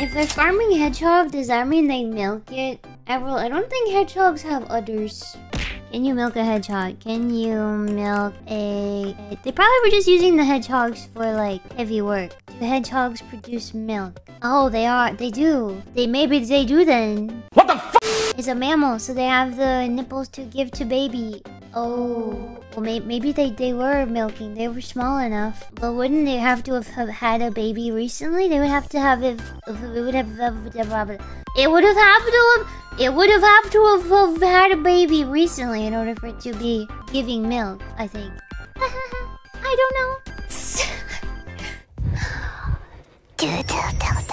If they're farming hedgehog, does that mean they milk it? Avril, I don't think hedgehogs have udders. Can you milk a hedgehog? Can you milk a... They probably were just using the hedgehogs for, like, heavy work. Do hedgehogs produce milk? Oh, they are. They do. They Maybe they do then. What the fuck? It's a mammal, so they have the nipples to give to baby. Oh. Well, may maybe they, they were milking. They were small enough. But wouldn't they have to have, have had a baby recently? They would have to have... If, if it would have... It would have had to have... It would have had to have, have had a baby recently in order for it to be giving milk, I think. I don't know.